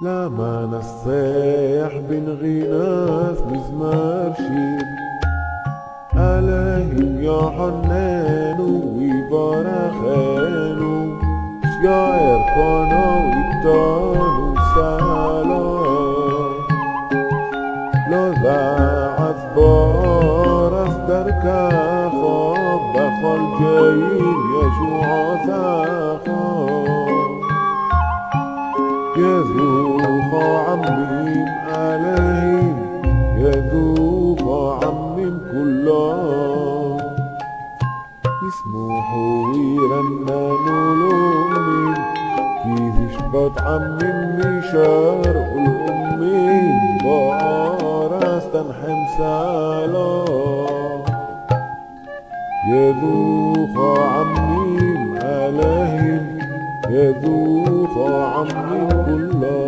لما نصيح بنغيناس مزمار شير. عليهم يا حنان ويبارخانو شعر كانوا ويبتانو سلام لا ذا بارس در كخاب بخال جايين يشوع زخاب يذوق عميم عليهم يذوق عميم كلهم يسمحوا ويرننوا لأمين كيف يشبط عميم مشار والأمين بارس تنحم سلام يذوق عليهم يذوق عمي كله.